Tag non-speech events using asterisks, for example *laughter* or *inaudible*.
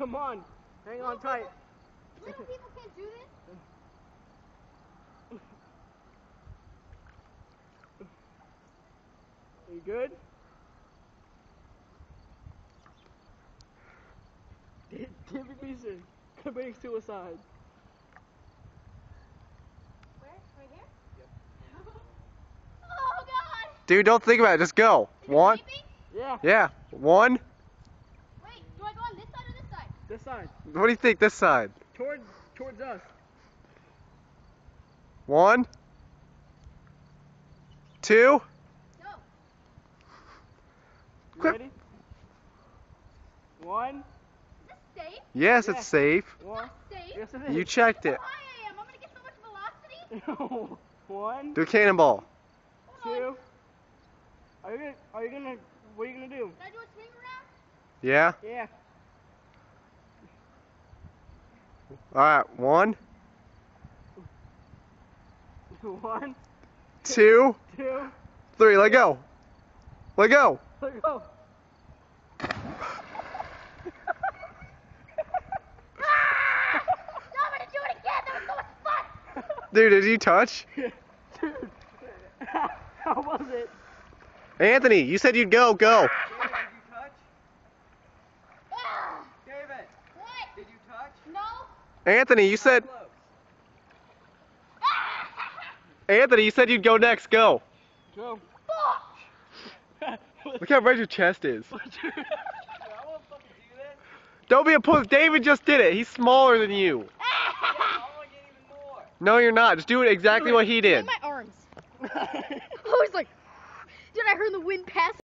Come on. Hang on tight. Little people can't do this. Are you good? Timmy pieces. Committing suicide. Where? Right here? *laughs* oh God! Dude, don't think about it. Just go. Is One. Yeah. Yeah. One. Wait, do I go on this side or this side? What do you think? This side. Towards towards us. One. Two. No. You Quick. ready? One. Is this safe? Yes, Yeah. it's safe. One. Safe? Yes, it is. You checked How it. high I am. I'm gonna get so much velocity. *laughs* One. Do a cannonball. Hold on. Two. Are you gonna? Are you gonna? What are you gonna do? Can I do a swing around? Yeah. Yeah. All right. One, *laughs* One. two, Two. three. Let go. Let go. Let go. Ah! No, I'm gonna do it again. That was so much fun. *laughs* Dude, did you touch? Dude. *laughs* How was it? Anthony, you said you'd go. Go. David, did you touch? David, What? did you touch? No. Anthony, you said. Anthony, you said you'd go next. Go. Go. Look how red your chest is. *laughs* Don't be a puss. David just did it. He's smaller than you. *laughs* No, you're not. Just do it exactly what he did. my arms. *laughs* I was like, dude, I heard the wind pass.